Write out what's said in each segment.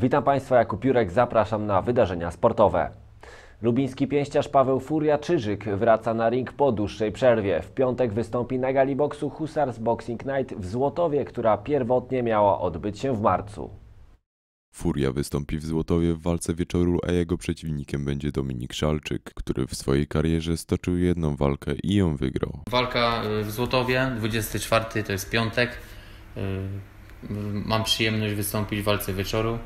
Witam Państwa, Jakub Jurek, zapraszam na wydarzenia sportowe. Lubiński pięściarz Paweł Furia Czyżyk wraca na ring po dłuższej przerwie. W piątek wystąpi na gali boksu Husars Boxing Night w Złotowie, która pierwotnie miała odbyć się w marcu. Furia wystąpi w Złotowie w walce wieczoru, a jego przeciwnikiem będzie Dominik Szalczyk, który w swojej karierze stoczył jedną walkę i ją wygrał. Walka y, w Złotowie, 24 to jest piątek. Y, Mam przyjemność wystąpić w walce wieczoru.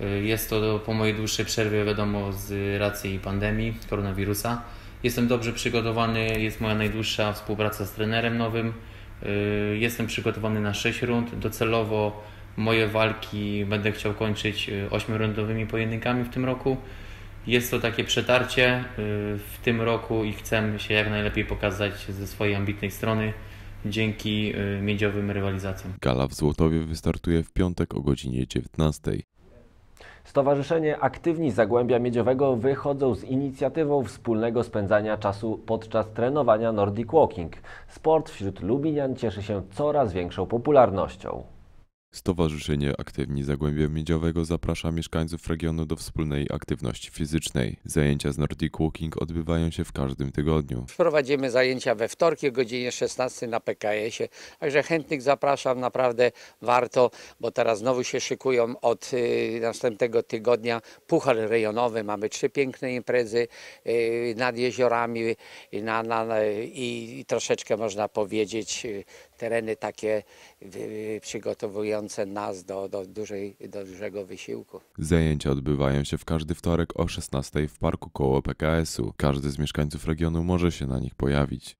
Y, Jest to po mojej dłuższej przerwie, wiadomo, z racji pandemii, koronawirusa. Jestem dobrze przygotowany, jest moja najdłuższa współpraca z trenerem nowym. Y, Jestem przygotowany na 6 rund. Docelowo moje walki będę chciał kończyć 8-rundowymi pojedynkami w tym roku. Jest to takie przetarcie y, w tym roku i chcę się jak najlepiej pokazać ze swojej ambitnej strony dzięki y, miedziowym rywalizacjom. Gala w Złotowie wystartuje w piątek o godzinie 19. Stowarzyszenie Aktywni Zagłębia Miedziowego wychodzą z inicjatywą wspólnego spędzania czasu podczas trenowania Nordic Walking. Sport wśród Lubinian cieszy się coraz większą popularnością. Stowarzyszenie Aktywni Zagłębia Miedziowego zaprasza mieszkańców regionu do wspólnej aktywności fizycznej. Zajęcia z Nordic Walking odbywają się w każdym tygodniu. Prowadzimy zajęcia we wtorki o godzinie 16 na PKS-ie, także chętnych zapraszam, naprawdę warto, bo teraz znowu się szykują od y, następnego tygodnia puchar rejonowy, mamy trzy piękne imprezy y, nad jeziorami y, na, na, i, troszeczkę można powiedzieć tereny takie y, nas do, do, dużej, do dużego wysiłku. Zajęcia odbywają się w każdy wtorek o 16 w parku koło PKS-u. Każdy z mieszkańców regionu może się na nich pojawić.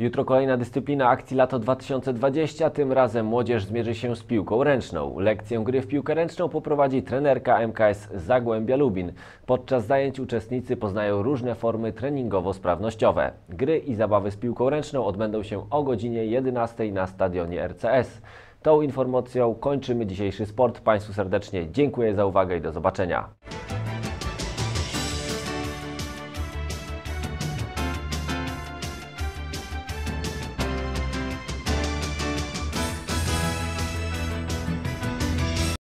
Jutro kolejna dyscyplina akcji Lato 2020. Tym razem młodzież zmierzy się z piłką ręczną. Lekcję gry w piłkę ręczną poprowadzi trenerka MKS Zagłębia Lubin. Podczas zajęć uczestnicy poznają różne formy treningowo-sprawnościowe. Gry i zabawy z piłką ręczną odbędą się o godzinie 11 na stadionie RCS. Tą informacją kończymy dzisiejszy sport. Państwu serdecznie dziękuję za uwagę i do zobaczenia.